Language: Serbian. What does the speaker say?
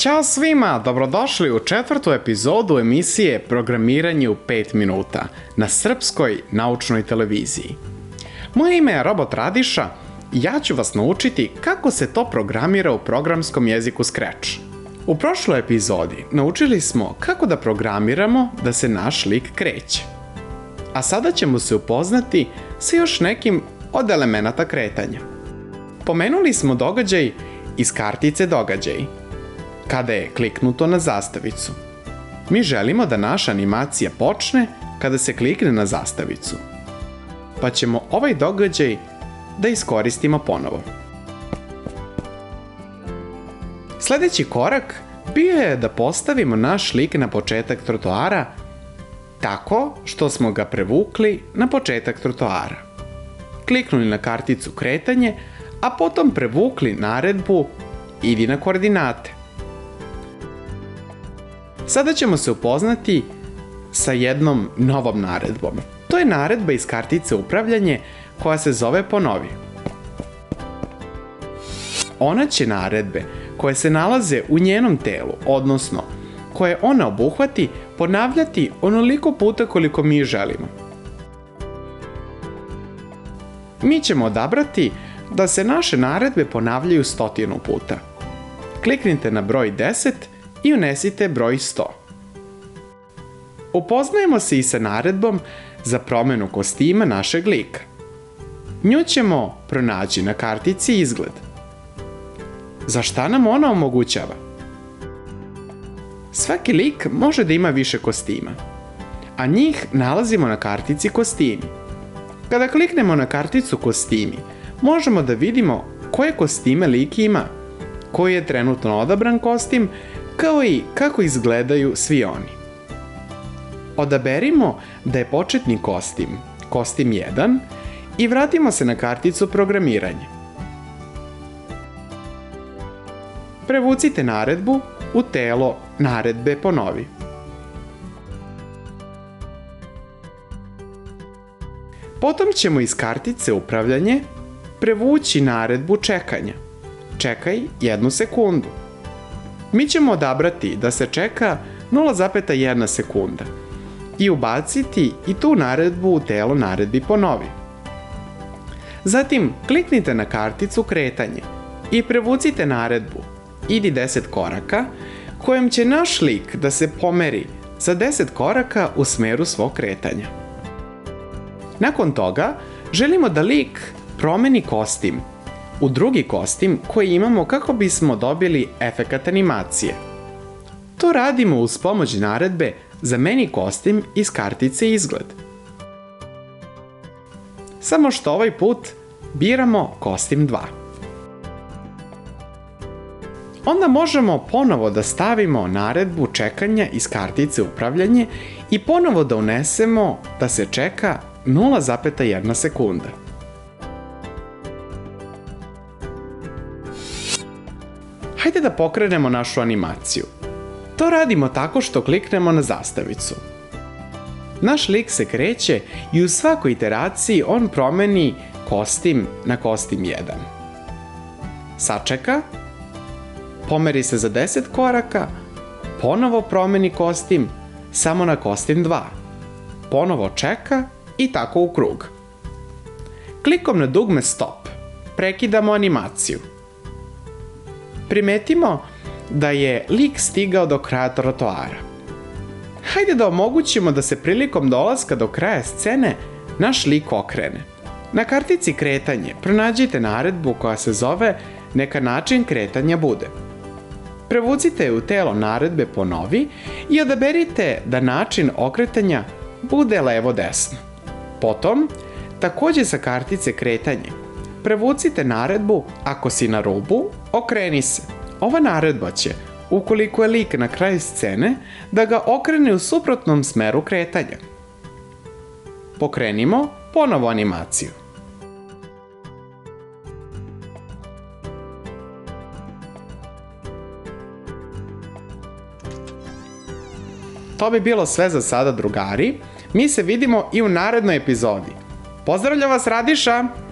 Ćao svima, dobrodošli u četvrtu epizodu emisije Programiranje u 5 minuta na Srpskoj naučnoj televiziji. Moje ime je Robot Radiša i ja ću vas naučiti kako se to programira u programskom jeziku Scratch. U prošloj epizodi naučili smo kako da programiramo da se naš lik kreće. A sada ćemo se upoznati sa još nekim od elemenata kretanja. Pomenuli smo događaj iz kartice događaj – kada je kliknuto na zastavicu. Mi želimo da naša animacija počne kada se klikne na zastavicu. Pa ćemo ovaj događaj da iskoristimo ponovo. Sledeći korak bio je da postavimo naš lik na početak trotoara tako što smo ga prevukli na početak trotoara. Kliknuli na karticu kretanje, a potom prevukli naredbu idi na koordinate. Sada ćemo se upoznati sa jednom novom naredbom. To je naredba iz kartice upravljanje koja se zove ponovi. Ona će naredbe koje se nalaze u njenom telu, odnosno koje ona obuhvati, ponavljati onoliko puta koliko mi želimo. Mi ćemo odabrati da se naše naredbe ponavljaju stotinu puta. Kliknite na broj 10 i unesite broj 100. Upoznajemo se i sa naredbom za promenu kostima našeg lika. Nju ćemo pronaći na kartici izgled. Za šta nam ona omogućava? Svaki lik može da ima više kostima, a njih nalazimo na kartici kostimi. Kada kliknemo na karticu kostimi, možemo da vidimo koje kostime lik ima, koji je trenutno odabran kostim kao i kako izgledaju svi oni. Odaberimo da je početni kostim, kostim 1, i vratimo se na karticu programiranje. Prevucite naredbu u telo naredbe ponovi. Potom ćemo iz kartice upravljanje prevući naredbu čekanja. Čekaj jednu sekundu mi ćemo odabrati da se čeka 0,1 sekunda i ubaciti i tu naredbu u telo naredbi ponovi. Zatim kliknite na karticu kretanje i prevucite naredbu idi 10 koraka kojom će naš lik da se pomeri za 10 koraka u smeru svog kretanja. Nakon toga želimo da lik promeni kostim u drugi kostim koji imamo kako bismo dobili efekat animacije. To radimo uz pomoć naredbe Zameni kostim iz kartice izgled. Samo što ovaj put biramo kostim 2. Onda možemo ponovo da stavimo naredbu čekanja iz kartice upravljanje i ponovo da unesemo da se čeka 0,1 sekunda. Hajde da pokrenemo našu animaciju. To radimo tako što kliknemo na zastavicu. Naš lik se kreće i u svakoj iteraciji on promeni kostim na kostim 1. Sačeka, pomeri se za 10 koraka, ponovo promeni kostim samo na kostim 2. Ponovo čeka i tako u krug. Klikom na dugme stop, prekidamo animaciju primetimo da je lik stigao do kraja trotoara. Hajde da omogućimo da se prilikom dolaska do kraja scene naš lik okrene. Na kartici kretanje pronađite naredbu koja se zove neka način kretanja bude. Prevucite u telo naredbe ponovi i odaberite da način okretanja bude levo-desno. Potom, takođe sa kartice kretanje, prevucite naredbu ako si na rubu, okreni se. Ova naredba će, ukoliko je lik na kraju scene, da ga okrene u suprotnom smeru kretanja. Pokrenimo ponovo animaciju. To bi bilo sve za sada, drugari. Mi se vidimo i u narednoj epizodi. Pozdravlja vas Radiša!